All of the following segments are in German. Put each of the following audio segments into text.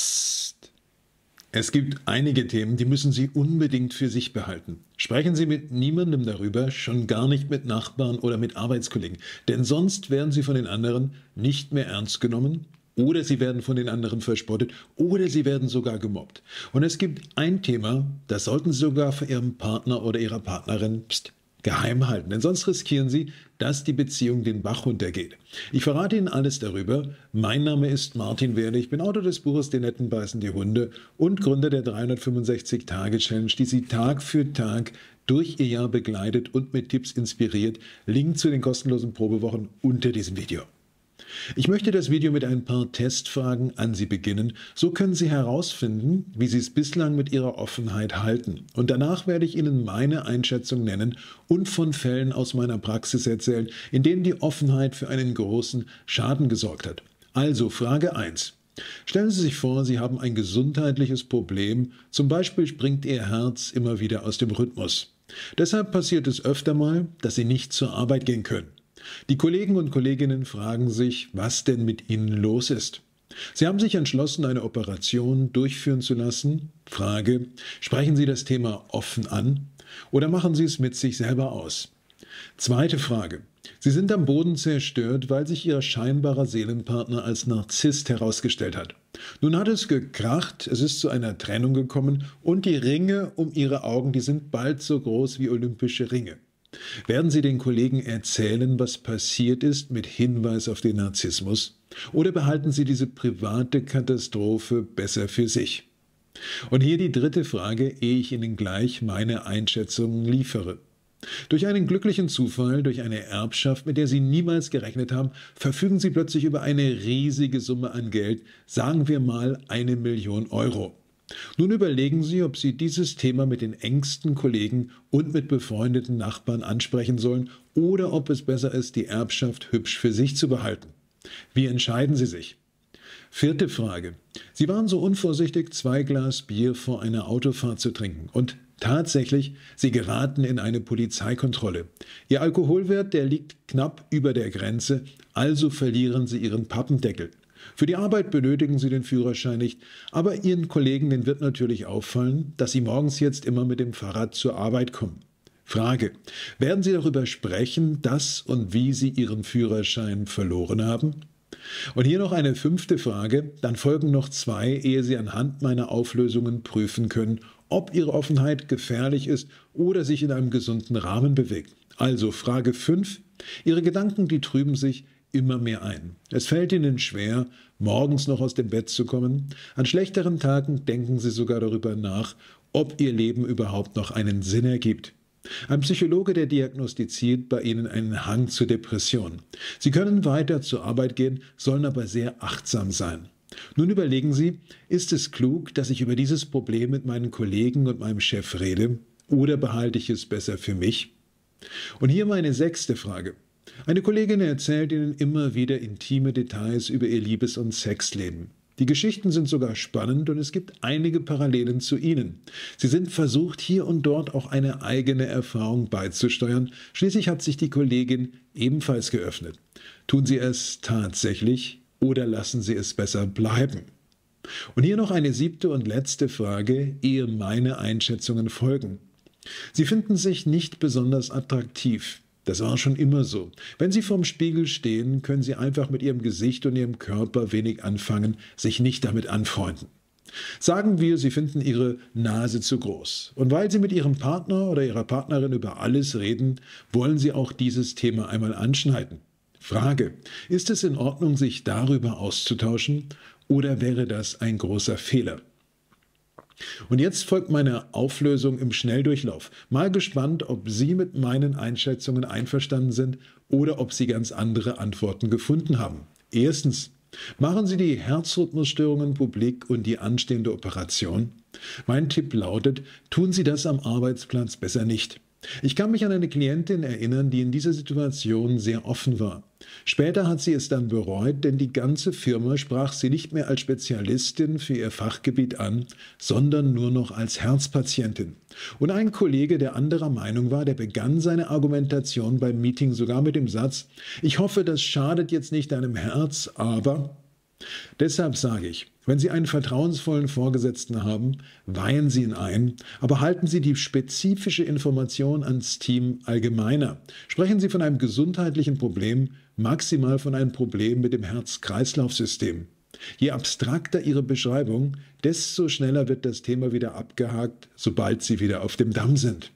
Psst. Es gibt einige Themen, die müssen Sie unbedingt für sich behalten. Sprechen Sie mit niemandem darüber, schon gar nicht mit Nachbarn oder mit Arbeitskollegen, denn sonst werden Sie von den anderen nicht mehr ernst genommen oder Sie werden von den anderen verspottet oder Sie werden sogar gemobbt. Und es gibt ein Thema, das sollten Sie sogar für Ihren Partner oder Ihrer Partnerin pst, geheim halten, denn sonst riskieren Sie, dass die Beziehung den Bach runtergeht. Ich verrate Ihnen alles darüber. Mein Name ist Martin Wehrle, ich bin Autor des Buches Die Netten beißen die Hunde und Gründer der 365-Tage-Challenge, die Sie Tag für Tag durch Ihr Jahr begleitet und mit Tipps inspiriert. Link zu den kostenlosen Probewochen unter diesem Video. Ich möchte das Video mit ein paar Testfragen an Sie beginnen. So können Sie herausfinden, wie Sie es bislang mit Ihrer Offenheit halten. Und danach werde ich Ihnen meine Einschätzung nennen und von Fällen aus meiner Praxis erzählen, in denen die Offenheit für einen großen Schaden gesorgt hat. Also Frage 1. Stellen Sie sich vor, Sie haben ein gesundheitliches Problem, zum Beispiel springt Ihr Herz immer wieder aus dem Rhythmus. Deshalb passiert es öfter mal, dass Sie nicht zur Arbeit gehen können. Die Kollegen und Kolleginnen fragen sich, was denn mit ihnen los ist. Sie haben sich entschlossen, eine Operation durchführen zu lassen. Frage, sprechen Sie das Thema offen an oder machen Sie es mit sich selber aus? Zweite Frage. Sie sind am Boden zerstört, weil sich Ihr scheinbarer Seelenpartner als Narzisst herausgestellt hat. Nun hat es gekracht, es ist zu einer Trennung gekommen und die Ringe um Ihre Augen, die sind bald so groß wie olympische Ringe. Werden Sie den Kollegen erzählen, was passiert ist mit Hinweis auf den Narzissmus? Oder behalten Sie diese private Katastrophe besser für sich? Und hier die dritte Frage, ehe ich Ihnen gleich meine Einschätzungen liefere. Durch einen glücklichen Zufall, durch eine Erbschaft, mit der Sie niemals gerechnet haben, verfügen Sie plötzlich über eine riesige Summe an Geld, sagen wir mal eine Million Euro. Nun überlegen Sie, ob Sie dieses Thema mit den engsten Kollegen und mit befreundeten Nachbarn ansprechen sollen oder ob es besser ist, die Erbschaft hübsch für sich zu behalten. Wie entscheiden Sie sich? Vierte Frage. Sie waren so unvorsichtig, zwei Glas Bier vor einer Autofahrt zu trinken und tatsächlich, Sie geraten in eine Polizeikontrolle. Ihr Alkoholwert, der liegt knapp über der Grenze, also verlieren Sie Ihren Pappendeckel. Für die Arbeit benötigen Sie den Führerschein nicht, aber Ihren Kollegen, den wird natürlich auffallen, dass Sie morgens jetzt immer mit dem Fahrrad zur Arbeit kommen. Frage. Werden Sie darüber sprechen, dass und wie Sie Ihren Führerschein verloren haben? Und hier noch eine fünfte Frage, dann folgen noch zwei, ehe Sie anhand meiner Auflösungen prüfen können, ob Ihre Offenheit gefährlich ist oder sich in einem gesunden Rahmen bewegt. Also Frage 5. Ihre Gedanken, die trüben sich, immer mehr ein. Es fällt ihnen schwer, morgens noch aus dem Bett zu kommen. An schlechteren Tagen denken sie sogar darüber nach, ob ihr Leben überhaupt noch einen Sinn ergibt. Ein Psychologe, der diagnostiziert bei Ihnen einen Hang zur Depression. Sie können weiter zur Arbeit gehen, sollen aber sehr achtsam sein. Nun überlegen Sie, ist es klug, dass ich über dieses Problem mit meinen Kollegen und meinem Chef rede, oder behalte ich es besser für mich? Und hier meine sechste Frage. Eine Kollegin erzählt Ihnen immer wieder intime Details über ihr Liebes- und Sexleben. Die Geschichten sind sogar spannend und es gibt einige Parallelen zu Ihnen. Sie sind versucht, hier und dort auch eine eigene Erfahrung beizusteuern. Schließlich hat sich die Kollegin ebenfalls geöffnet. Tun Sie es tatsächlich oder lassen Sie es besser bleiben? Und hier noch eine siebte und letzte Frage, ehe meine Einschätzungen folgen. Sie finden sich nicht besonders attraktiv. Das war schon immer so. Wenn Sie vorm Spiegel stehen, können Sie einfach mit Ihrem Gesicht und Ihrem Körper wenig anfangen, sich nicht damit anfreunden. Sagen wir, Sie finden Ihre Nase zu groß. Und weil Sie mit Ihrem Partner oder Ihrer Partnerin über alles reden, wollen Sie auch dieses Thema einmal anschneiden. Frage, ist es in Ordnung, sich darüber auszutauschen, oder wäre das ein großer Fehler? Und jetzt folgt meine Auflösung im Schnelldurchlauf. Mal gespannt, ob Sie mit meinen Einschätzungen einverstanden sind oder ob Sie ganz andere Antworten gefunden haben. Erstens, machen Sie die Herzrhythmusstörungen publik und die anstehende Operation. Mein Tipp lautet, tun Sie das am Arbeitsplatz besser nicht. Ich kann mich an eine Klientin erinnern, die in dieser Situation sehr offen war. Später hat sie es dann bereut, denn die ganze Firma sprach sie nicht mehr als Spezialistin für ihr Fachgebiet an, sondern nur noch als Herzpatientin. Und ein Kollege, der anderer Meinung war, der begann seine Argumentation beim Meeting sogar mit dem Satz, ich hoffe, das schadet jetzt nicht deinem Herz, aber Deshalb sage ich, wenn Sie einen vertrauensvollen Vorgesetzten haben, weihen Sie ihn ein, aber halten Sie die spezifische Information ans Team allgemeiner. Sprechen Sie von einem gesundheitlichen Problem, maximal von einem Problem mit dem Herz-Kreislauf-System. Je abstrakter Ihre Beschreibung, desto schneller wird das Thema wieder abgehakt, sobald Sie wieder auf dem Damm sind.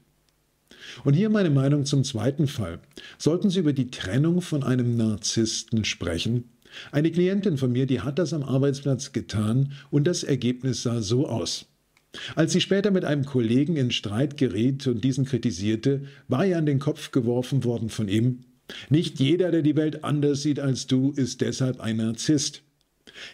Und hier meine Meinung zum zweiten Fall. Sollten Sie über die Trennung von einem Narzissten sprechen, eine Klientin von mir, die hat das am Arbeitsplatz getan und das Ergebnis sah so aus. Als sie später mit einem Kollegen in Streit geriet und diesen kritisierte, war ihr an den Kopf geworfen worden von ihm, nicht jeder, der die Welt anders sieht als du, ist deshalb ein Narzisst.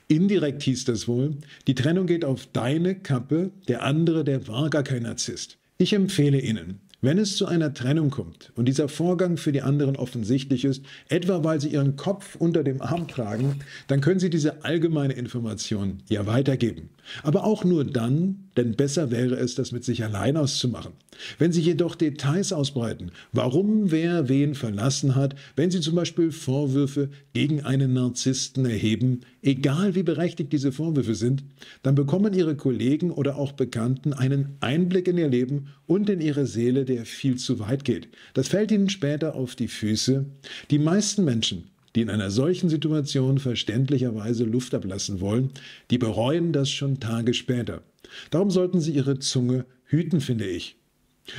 Indirekt hieß das wohl, die Trennung geht auf deine Kappe, der andere, der war gar kein Narzisst. Ich empfehle Ihnen, wenn es zu einer Trennung kommt und dieser Vorgang für die anderen offensichtlich ist, etwa weil sie ihren Kopf unter dem Arm tragen, dann können Sie diese allgemeine Information ja weitergeben. Aber auch nur dann, denn besser wäre es, das mit sich allein auszumachen. Wenn Sie jedoch Details ausbreiten, warum wer wen verlassen hat, wenn Sie zum Beispiel Vorwürfe gegen einen Narzissten erheben, egal wie berechtigt diese Vorwürfe sind, dann bekommen Ihre Kollegen oder auch Bekannten einen Einblick in Ihr Leben und in Ihre Seele, der viel zu weit geht. Das fällt Ihnen später auf die Füße. Die meisten Menschen die in einer solchen Situation verständlicherweise Luft ablassen wollen, die bereuen das schon Tage später. Darum sollten Sie Ihre Zunge hüten, finde ich.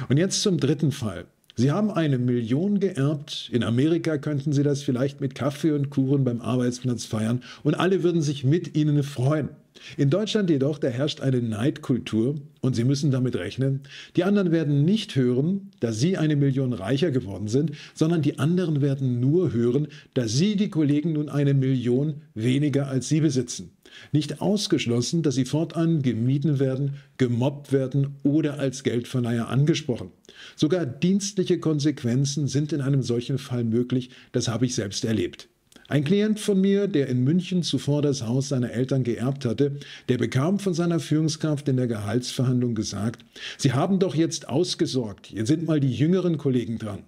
Und jetzt zum dritten Fall. Sie haben eine Million geerbt. In Amerika könnten Sie das vielleicht mit Kaffee und Kuchen beim Arbeitsplatz feiern und alle würden sich mit Ihnen freuen. In Deutschland jedoch, da herrscht eine Neidkultur und Sie müssen damit rechnen, die anderen werden nicht hören, dass Sie eine Million reicher geworden sind, sondern die anderen werden nur hören, dass Sie, die Kollegen, nun eine Million weniger als Sie besitzen. Nicht ausgeschlossen, dass sie fortan gemieden werden, gemobbt werden oder als Geldverleiher angesprochen. Sogar dienstliche Konsequenzen sind in einem solchen Fall möglich, das habe ich selbst erlebt. Ein Klient von mir, der in München zuvor das Haus seiner Eltern geerbt hatte, der bekam von seiner Führungskraft in der Gehaltsverhandlung gesagt, Sie haben doch jetzt ausgesorgt, jetzt sind mal die jüngeren Kollegen dran.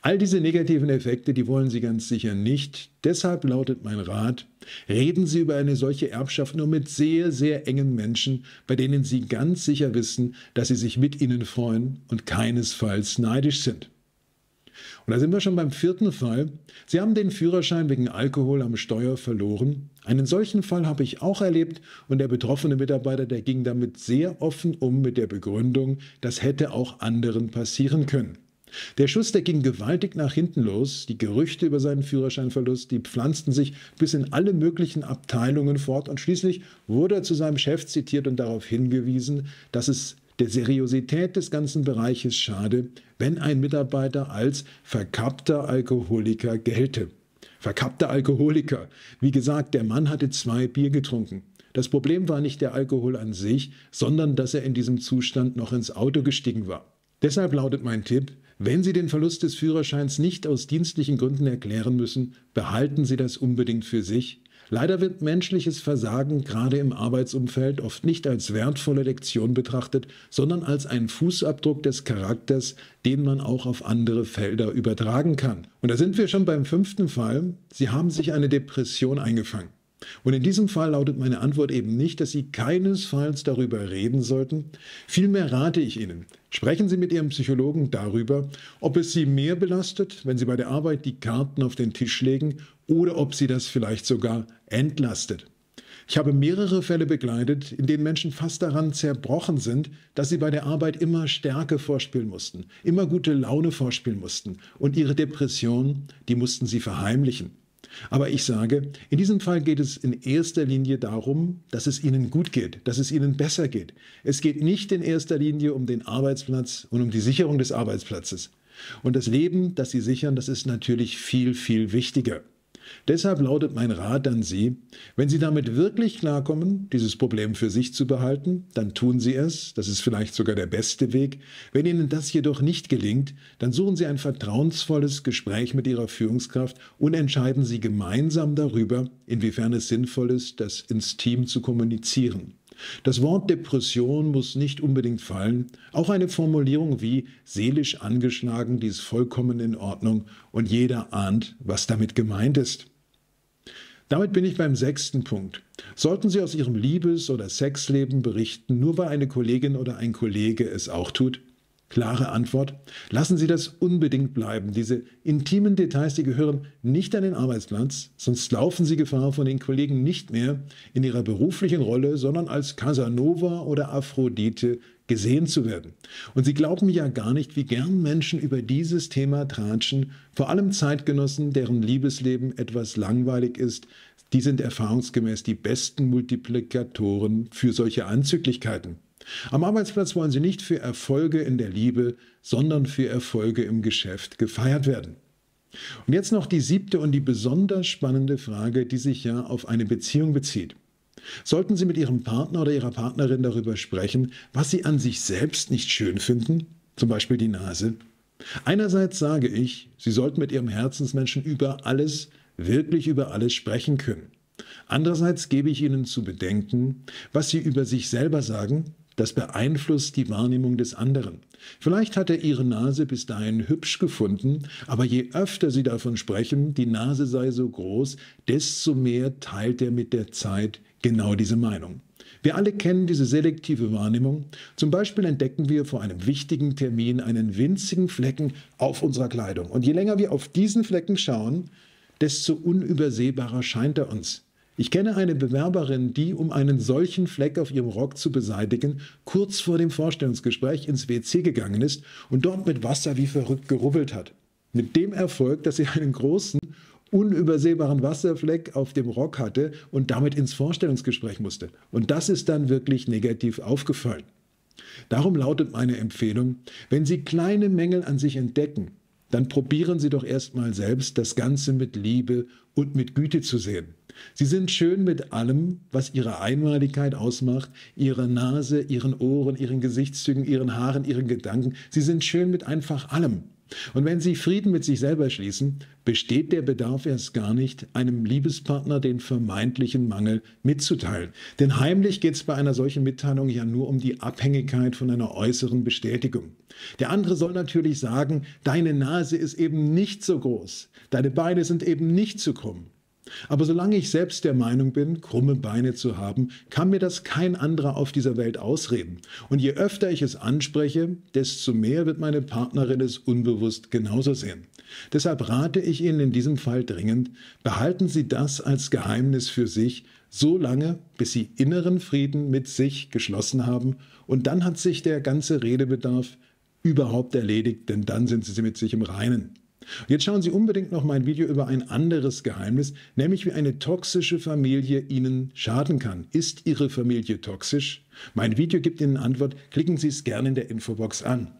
All diese negativen Effekte, die wollen Sie ganz sicher nicht. Deshalb lautet mein Rat, reden Sie über eine solche Erbschaft nur mit sehr, sehr engen Menschen, bei denen Sie ganz sicher wissen, dass sie sich mit Ihnen freuen und keinesfalls neidisch sind. Und da sind wir schon beim vierten Fall. Sie haben den Führerschein wegen Alkohol am Steuer verloren. Einen solchen Fall habe ich auch erlebt und der betroffene Mitarbeiter, der ging damit sehr offen um mit der Begründung, das hätte auch anderen passieren können. Der Schuss, der ging gewaltig nach hinten los. Die Gerüchte über seinen Führerscheinverlust, die pflanzten sich bis in alle möglichen Abteilungen fort und schließlich wurde er zu seinem Chef zitiert und darauf hingewiesen, dass es der Seriosität des ganzen Bereiches schade, wenn ein Mitarbeiter als verkappter Alkoholiker gelte. Verkappter Alkoholiker. Wie gesagt, der Mann hatte zwei Bier getrunken. Das Problem war nicht der Alkohol an sich, sondern dass er in diesem Zustand noch ins Auto gestiegen war. Deshalb lautet mein Tipp, wenn Sie den Verlust des Führerscheins nicht aus dienstlichen Gründen erklären müssen, behalten Sie das unbedingt für sich. Leider wird menschliches Versagen gerade im Arbeitsumfeld oft nicht als wertvolle Lektion betrachtet, sondern als ein Fußabdruck des Charakters, den man auch auf andere Felder übertragen kann. Und da sind wir schon beim fünften Fall. Sie haben sich eine Depression eingefangen. Und in diesem Fall lautet meine Antwort eben nicht, dass Sie keinesfalls darüber reden sollten. Vielmehr rate ich Ihnen, sprechen Sie mit Ihrem Psychologen darüber, ob es Sie mehr belastet, wenn Sie bei der Arbeit die Karten auf den Tisch legen oder ob Sie das vielleicht sogar entlastet. Ich habe mehrere Fälle begleitet, in denen Menschen fast daran zerbrochen sind, dass sie bei der Arbeit immer Stärke vorspielen mussten, immer gute Laune vorspielen mussten und ihre Depression, die mussten sie verheimlichen. Aber ich sage, in diesem Fall geht es in erster Linie darum, dass es Ihnen gut geht, dass es Ihnen besser geht. Es geht nicht in erster Linie um den Arbeitsplatz und um die Sicherung des Arbeitsplatzes. Und das Leben, das Sie sichern, das ist natürlich viel, viel wichtiger. Deshalb lautet mein Rat an Sie, wenn Sie damit wirklich klarkommen, dieses Problem für sich zu behalten, dann tun Sie es, das ist vielleicht sogar der beste Weg. Wenn Ihnen das jedoch nicht gelingt, dann suchen Sie ein vertrauensvolles Gespräch mit Ihrer Führungskraft und entscheiden Sie gemeinsam darüber, inwiefern es sinnvoll ist, das ins Team zu kommunizieren. Das Wort Depression muss nicht unbedingt fallen. Auch eine Formulierung wie seelisch angeschlagen, die ist vollkommen in Ordnung und jeder ahnt, was damit gemeint ist. Damit bin ich beim sechsten Punkt. Sollten Sie aus Ihrem Liebes- oder Sexleben berichten, nur weil eine Kollegin oder ein Kollege es auch tut? Klare Antwort. Lassen Sie das unbedingt bleiben. Diese intimen Details, die gehören nicht an den Arbeitsplatz, sonst laufen Sie Gefahr, von den Kollegen nicht mehr in ihrer beruflichen Rolle, sondern als Casanova oder Aphrodite gesehen zu werden. Und Sie glauben ja gar nicht, wie gern Menschen über dieses Thema tratschen, vor allem Zeitgenossen, deren Liebesleben etwas langweilig ist. Die sind erfahrungsgemäß die besten Multiplikatoren für solche Anzüglichkeiten. Am Arbeitsplatz wollen Sie nicht für Erfolge in der Liebe, sondern für Erfolge im Geschäft gefeiert werden. Und jetzt noch die siebte und die besonders spannende Frage, die sich ja auf eine Beziehung bezieht. Sollten Sie mit Ihrem Partner oder Ihrer Partnerin darüber sprechen, was Sie an sich selbst nicht schön finden, zum Beispiel die Nase? Einerseits sage ich, Sie sollten mit Ihrem Herzensmenschen über alles, wirklich über alles sprechen können. Andererseits gebe ich Ihnen zu bedenken, was Sie über sich selber sagen, das beeinflusst die Wahrnehmung des anderen. Vielleicht hat er ihre Nase bis dahin hübsch gefunden, aber je öfter sie davon sprechen, die Nase sei so groß, desto mehr teilt er mit der Zeit genau diese Meinung. Wir alle kennen diese selektive Wahrnehmung. Zum Beispiel entdecken wir vor einem wichtigen Termin einen winzigen Flecken auf unserer Kleidung. Und je länger wir auf diesen Flecken schauen, desto unübersehbarer scheint er uns. Ich kenne eine Bewerberin, die, um einen solchen Fleck auf ihrem Rock zu beseitigen, kurz vor dem Vorstellungsgespräch ins WC gegangen ist und dort mit Wasser wie verrückt gerubbelt hat. Mit dem Erfolg, dass sie einen großen, unübersehbaren Wasserfleck auf dem Rock hatte und damit ins Vorstellungsgespräch musste. Und das ist dann wirklich negativ aufgefallen. Darum lautet meine Empfehlung, wenn Sie kleine Mängel an sich entdecken, dann probieren Sie doch erstmal selbst das Ganze mit Liebe und mit Güte zu sehen. Sie sind schön mit allem, was ihre Einmaligkeit ausmacht, ihrer Nase, ihren Ohren, ihren Gesichtszügen, ihren Haaren, ihren Gedanken. Sie sind schön mit einfach allem. Und wenn Sie Frieden mit sich selber schließen, besteht der Bedarf erst gar nicht, einem Liebespartner den vermeintlichen Mangel mitzuteilen. Denn heimlich geht es bei einer solchen Mitteilung ja nur um die Abhängigkeit von einer äußeren Bestätigung. Der andere soll natürlich sagen, deine Nase ist eben nicht so groß, deine Beine sind eben nicht zu krumm. Aber solange ich selbst der Meinung bin, krumme Beine zu haben, kann mir das kein anderer auf dieser Welt ausreden. Und je öfter ich es anspreche, desto mehr wird meine Partnerin es unbewusst genauso sehen. Deshalb rate ich Ihnen in diesem Fall dringend, behalten Sie das als Geheimnis für sich, so lange, bis Sie inneren Frieden mit sich geschlossen haben, und dann hat sich der ganze Redebedarf überhaupt erledigt, denn dann sind Sie mit sich im Reinen. Jetzt schauen Sie unbedingt noch mein Video über ein anderes Geheimnis, nämlich wie eine toxische Familie Ihnen schaden kann. Ist Ihre Familie toxisch? Mein Video gibt Ihnen Antwort, klicken Sie es gerne in der Infobox an.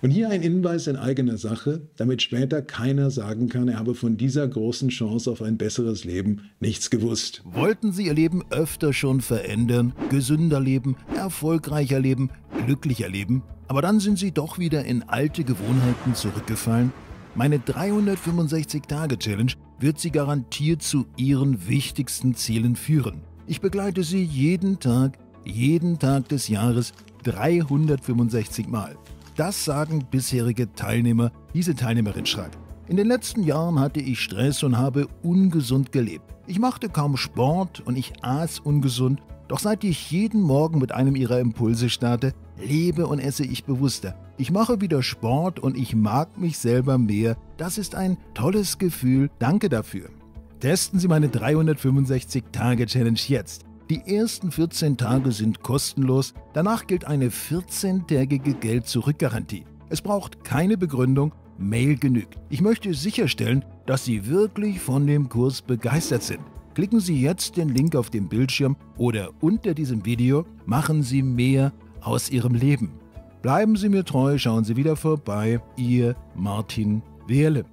Und hier ein Hinweis in eigener Sache, damit später keiner sagen kann, er habe von dieser großen Chance auf ein besseres Leben nichts gewusst. Wollten Sie Ihr Leben öfter schon verändern, gesünder leben, erfolgreicher leben, glücklicher leben, aber dann sind Sie doch wieder in alte Gewohnheiten zurückgefallen? Meine 365-Tage-Challenge wird Sie garantiert zu Ihren wichtigsten Zielen führen. Ich begleite Sie jeden Tag, jeden Tag des Jahres 365 Mal. Das sagen bisherige Teilnehmer. Diese Teilnehmerin schreibt. In den letzten Jahren hatte ich Stress und habe ungesund gelebt. Ich machte kaum Sport und ich aß ungesund. Doch seit ich jeden Morgen mit einem ihrer Impulse starte, lebe und esse ich bewusster. Ich mache wieder Sport und ich mag mich selber mehr. Das ist ein tolles Gefühl. Danke dafür. Testen Sie meine 365-Tage-Challenge jetzt. Die ersten 14 Tage sind kostenlos, danach gilt eine 14-tägige Geld-Zurück-Garantie. Es braucht keine Begründung, Mail genügt. Ich möchte sicherstellen, dass Sie wirklich von dem Kurs begeistert sind. Klicken Sie jetzt den Link auf dem Bildschirm oder unter diesem Video, machen Sie mehr aus Ihrem Leben. Bleiben Sie mir treu, schauen Sie wieder vorbei. Ihr Martin Wehrle.